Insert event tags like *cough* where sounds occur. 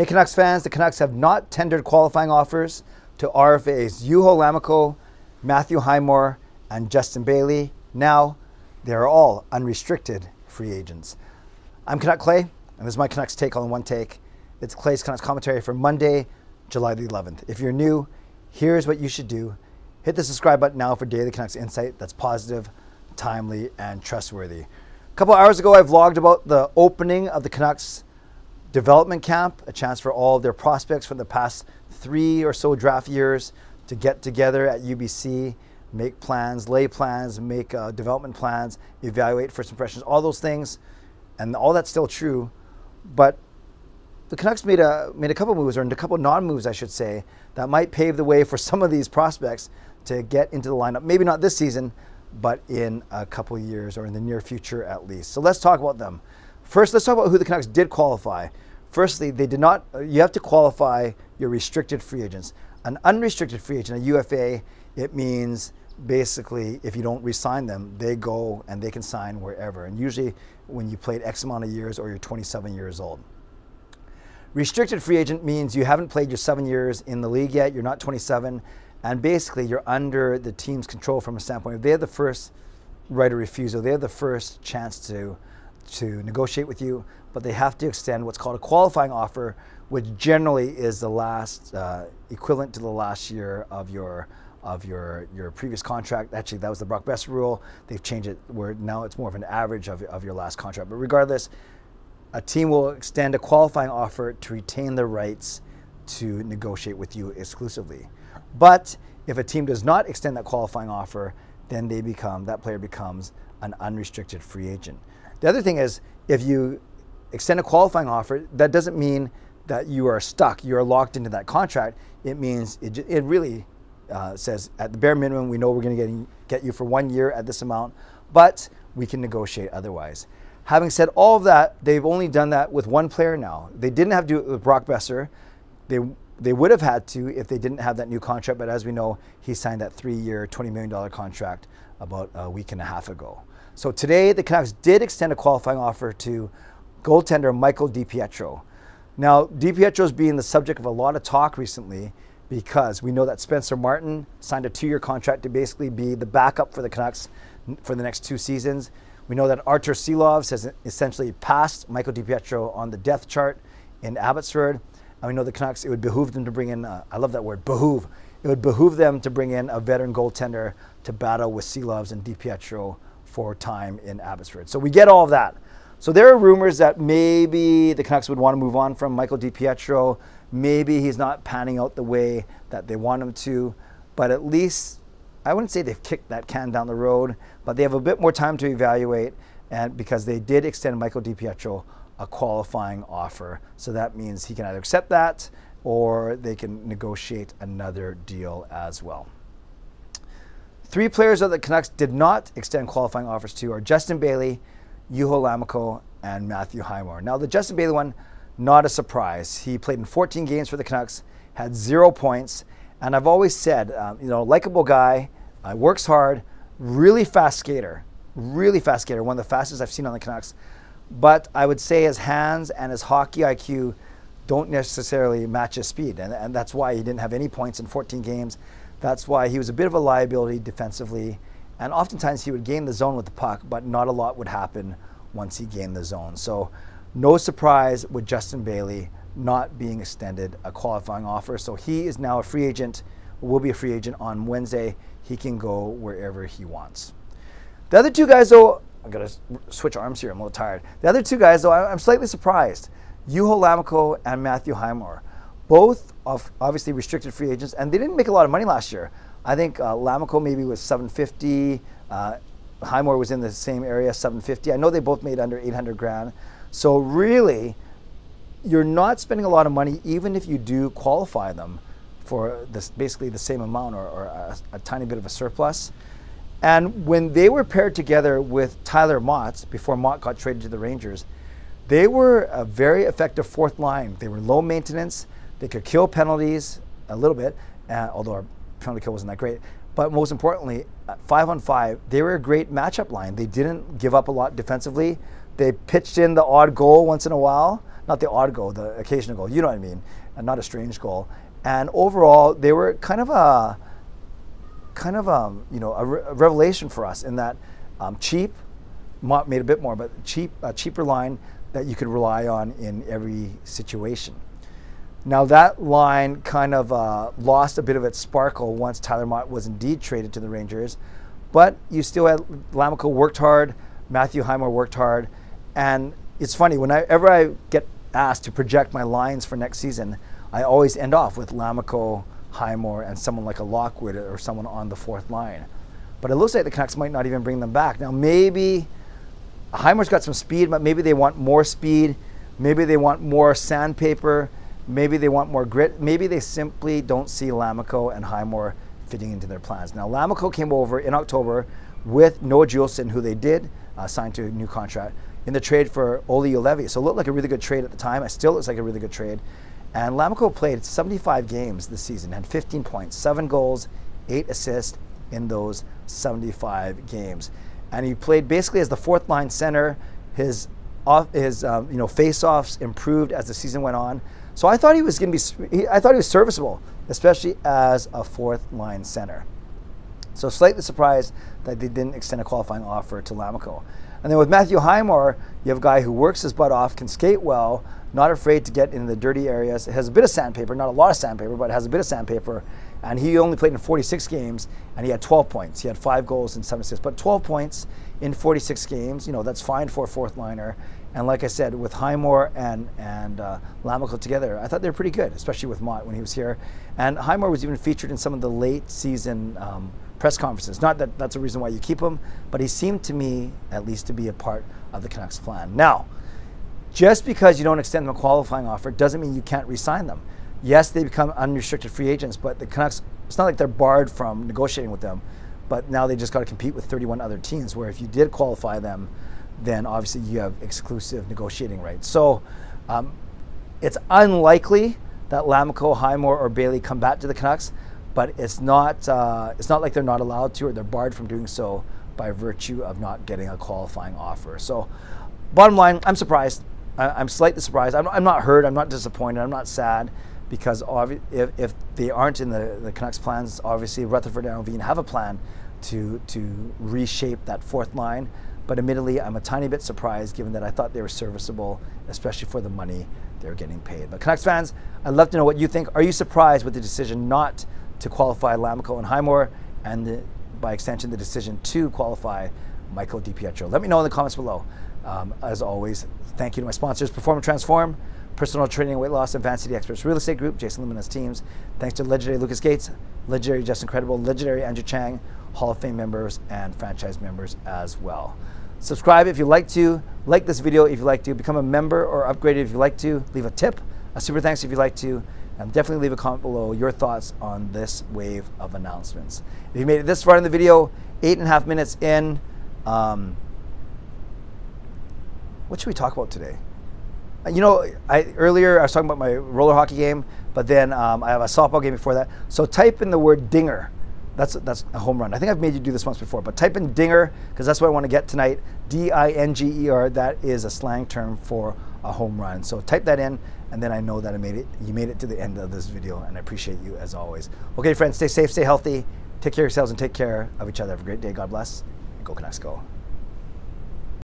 Hey, Canucks fans, the Canucks have not tendered qualifying offers to RFAs Juho Lammikko, Matthew Highmore, and Justin Bailey. Now, they are all unrestricted free agents. I'm Canuck Clay, and this is my Canucks take on one take. It's Clay's Canucks commentary for Monday, July the 11th. If you're new, here's what you should do. Hit the subscribe button now for daily Canucks insight that's positive, timely, and trustworthy. A couple hours ago, I vlogged about the opening of the Canucks development camp, a chance for all of their prospects from the past three or so draft years to get together at UBC, make plans, lay plans, make uh, development plans, evaluate first impressions, all those things, and all that's still true. But the Canucks made a made a couple moves, or a couple non-moves, I should say, that might pave the way for *laughs* some of these prospects to get into the lineup. Maybe not this season, but in a couple years or in the near future at least. So let's talk about them. First, let's talk about who the Canucks did qualify. Firstly, they did not. You have to qualify your restricted free agents. An unrestricted free agent, a UFA, it means basically if you don't re-sign them, they go and they can sign wherever. And usually, when you played X amount of years or you're 27 years old. Restricted free agent means you haven't played your seven years in the league yet. You're not 27, and basically you're under the team's control from a standpoint. They're the first right of refusal, They're the first chance to to negotiate with you, but they have to extend what's called a qualifying offer, which generally is the last uh, equivalent to the last year of your of your your previous contract. Actually, that was the Brock Boeser rule. They've changed it where now it's more of an average of, of your last contract. But regardless, a team will extend a qualifying offer to retain the rights to negotiate with you exclusively. But if a team does not extend that qualifying offer, then they become that player becomes an unrestricted free agent. The other thing is, if you extend a qualifying offer, that doesn't mean that you are stuck. You are locked into that contract. It means it, it really uh, says at the bare minimum, we know we're going to get, you for one year at this amount, but we can negotiate otherwise. Having said all of that, they've only done that with one player now. They didn't have to do it with Brock Boeser. They, they would have had to if they didn't have that new contract, but as we know, he signed that three year, $20 million contract about a week and a half ago. So today, the Canucks did extend a qualifying offer to goaltender Michael DiPietro. Now, DiPietro is being the subject of a lot of talk recently because we know that Spencer Martin signed a two-year contract to basically be the backup for the Canucks for the next two seasons. We know that Artur Silovs has essentially passed Michael DiPietro on the depth chart in Abbotsford. And we know the Canucks, it would behoove them to bring in, uh, I love that word, behoove. It would behoove them to bring in a veteran goaltender to battle with Silovs and DiPietro for time in Abbotsford. So we get all of that. So there are rumors that maybe the Canucks would want to move on from Michael DiPietro. Maybe he's not panning out the way that they want him to, but at least I wouldn't say they've kicked that can down the road, but they have a bit more time to evaluate, and because they did extend Michael DiPietro a qualifying offer, so that means he can either accept that or they can negotiate another deal as well. Three players that the Canucks did not extend qualifying offers to are Justin Bailey, Juho Lammikko, and Matthew Highmore. Now, the Justin Bailey one, not a surprise. He played in 14 games for the Canucks, had zero points, and I've always said, um, you know, likable guy, uh, works hard, really fast skater, really fast skater, one of the fastest I've seen on the Canucks. But I would say his hands and his hockey IQ don't necessarily match his speed, and, and that's why he didn't have any points in 14 games. That's why he was a bit of a liability defensively. And oftentimes he would gain the zone with the puck, but not a lot would happen once he gained the zone. So, no surprise with Justin Bailey not being extended a qualifying offer. So, he is now a free agent, will be a free agent on Wednesday. He can go wherever he wants. The other two guys, though, I'm going to switch arms here. I'm a little tired. The other two guys, though, I'm slightly surprised. Juho Lammikko and Matthew Highmore both of obviously restricted free agents, and they didn't make a lot of money last year. I think uh, Lammikko maybe was 750. Uh, Highmore was in the same area, 750. I know they both made under 800 grand. So really, you're not spending a lot of money, even if you do qualify them for this basically the same amount or, or a, a, tiny bit of a surplus. And when they were paired together with Tyler Motte before Motte got traded to the Rangers, they were a very effective fourth line. They were low maintenance. They could kill penalties a little bit, uh, although our penalty kill wasn't that great. But most importantly, five on five, they were a great matchup line. They didn't give up a lot defensively. They pitched in the odd goal once in a while. not the odd goal, the occasional goal. You know what I mean, and not a strange goal. And overall, they were kind of a kind of um, you know a, re- a, revelation for us in that um, cheap, made a bit more, but cheap, a cheaper line that you could rely on in every situation. Now that line kind of uh, lost a bit of its sparkle once Tyler Motte was indeed traded to the Rangers, but you still had Lammikko worked hard, Matthew Highmore worked hard, and it's funny whenever I get asked to project my lines for next season, I always end off with Lammikko, Highmore, and someone like a Lockwood or someone on the fourth line. But it looks like the Canucks might not even bring them back. Now maybe Highmore's got some speed, but maybe they want more speed. Maybe they want more sandpaper Maybe they want more grit. Maybe they simply don't see Lammikko and Highmore fitting into their plans. Now, Lammikko came over in October with Noah Juulsen, who they did uh, sign to a new contract in the trade for Olli Juolevi. So it looked like a really good trade at the time. It still looks like a really good trade. And Lammikko played 75 games this season, had 15 points, seven goals, eight assists in those 75 games. And he played basically as the fourth line center. His off, his um, you know face-offs improved as the season went on. So I thought he was going to be, I thought he was serviceable, especially as a fourth line center. So slightly surprised that they didn't extend a qualifying offer to Lammikko. And then with Matthew Highmore, you have a guy who works his butt off, can skate well, not afraid to get in the dirty areas. Has a bit of sandpaper, not a lot of sandpaper, but has a bit of sandpaper. And he only played in 46 games, and he had 12 points. He had five goals and seven assists. But 12 points in 46 games, you know, that's fine for a fourth liner. And like I said, with Highmore and and uh, together, I thought they were pretty good, especially with Motte when he was here. And Highmore was even featured in some of the late season um, press conferences. Not that that's a reason why you keep him, but he seemed to me at least to be a part of the Canucks plan. Now, just because you don't extend them a qualifying offer doesn't mean you can't re-sign them. Yes, they become unrestricted free agents, but the Canucks, it's not like they're barred from negotiating with them, but now they just got to compete with 31 other teams, where if you did qualify them, then obviously you have exclusive negotiating rights. So um, it's unlikely that Lammikko, Highmore, or Bailey come back to the Canucks, but it's not, uh, it's not like they're not allowed to or they're barred from doing so by virtue of not getting a qualifying offer. So bottom line, I'm surprised. I, am slightly surprised. I'm, I'm, not hurt. I'm not disappointed. I'm not sad because if, if they aren't in the, the Canucks plans, obviously Rutherford and Allvin have a plan to, to reshape that fourth line. But admittedly, I'm a tiny bit surprised given that I thought they were serviceable, especially for the money they're getting paid. But Canucks fans, I'd love to know what you think. Are you surprised with the decision not to qualify Lammikko and Highmore, and the, by extension, the decision to qualify Michael DiPietro? Let me know in the comments below. Um, as always, thank you to my sponsors, Perform and Transform, Personal Training, Weight Loss, and Vancity Experts Real Estate Group, Jason Luminous Teams. Thanks to legendary Lucas Gates, legendary Justin Credible, legendary Andrew Chang, Hall of Fame members, and franchise members as well. Subscribe if you like to. Like this video if you like to. Become a member or upgrade if you like to. Leave a tip, a super thanks if you like to. And definitely leave a comment below your thoughts on this wave of announcements. If you made it this far in the video, eight and a half minutes in, um, what should we talk about today? You know, I earlier I was talking about my roller hockey game, but then um, I have a softball game before that. So type in the word dinger that's that's a home run. I think I've made you do this once before, but type in dinger because that's what I want to get tonight. D I N G E R. That is a slang term for a home run. So type that in, and then I know that I made it. You made it to the end of this video, and I appreciate you as always. Okay, friends, stay safe, stay healthy, take care of yourselves, and take care of each other. Have a great day. God bless. And go Canucks, go.